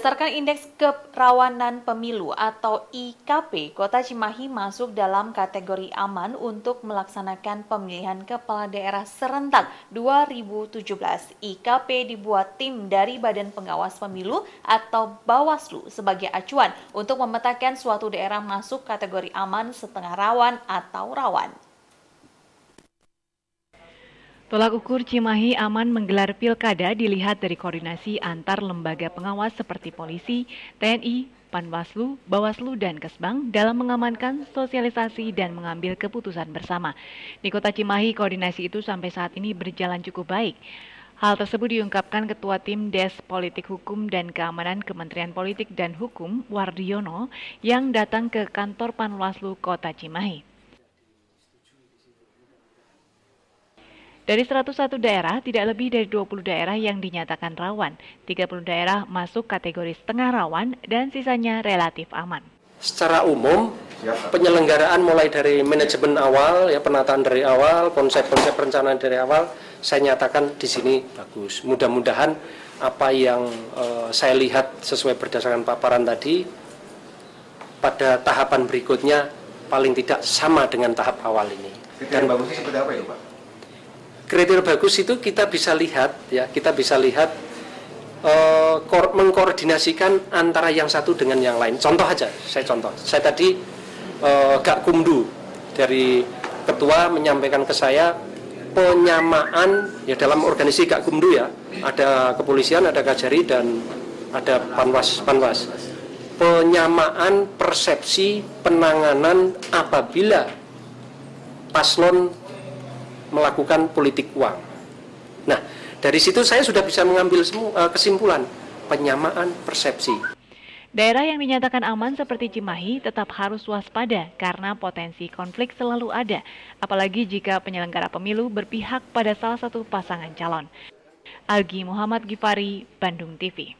Berdasarkan Indeks Kerawanan Pemilu atau IKP, Kota Cimahi masuk dalam kategori aman untuk melaksanakan pemilihan kepala daerah serentak 2017. IKP dibuat tim dari Badan Pengawas Pemilu atau Bawaslu sebagai acuan untuk memetakan suatu daerah masuk kategori aman setengah rawan atau rawan. Tolak ukur Cimahi aman menggelar pilkada dilihat dari koordinasi antar lembaga pengawas seperti polisi, TNI, Panwaslu, Bawaslu, dan Kesbang dalam mengamankan sosialisasi dan mengambil keputusan bersama. Di kota Cimahi, koordinasi itu sampai saat ini berjalan cukup baik. Hal tersebut diungkapkan Ketua Tim Des Politik Hukum dan Keamanan Kementerian Politik dan Hukum Wardiono yang datang ke kantor Panwaslu Kota Cimahi. Dari 101 daerah, tidak lebih dari 20 daerah yang dinyatakan rawan, 30 daerah masuk kategori setengah rawan, dan sisanya relatif aman. Secara umum, penyelenggaraan mulai dari manajemen awal, ya penataan dari awal, konsep-konsep perencanaan dari awal, saya nyatakan di sini bagus. Mudah-mudahan apa yang uh, saya lihat sesuai berdasarkan paparan tadi, pada tahapan berikutnya paling tidak sama dengan tahap awal ini. Dan bagusnya seperti apa ya Pak? Kriteria bagus itu kita bisa lihat ya kita bisa lihat uh, mengkoordinasikan antara yang satu dengan yang lain. Contoh aja saya contoh. Saya tadi uh, Gak Kumdu dari ketua menyampaikan ke saya penyamaan ya dalam organisasi Gak Kumdu ya. Ada kepolisian ada Kajari dan ada Panwas Panwas. Penyamaan persepsi penanganan apabila paslon melakukan politik uang. Nah, dari situ saya sudah bisa mengambil semua eh, kesimpulan penyamaan persepsi. Daerah yang dinyatakan aman seperti Cimahi tetap harus waspada karena potensi konflik selalu ada, apalagi jika penyelenggara pemilu berpihak pada salah satu pasangan calon. Algi Muhammad Gifari, Bandung TV.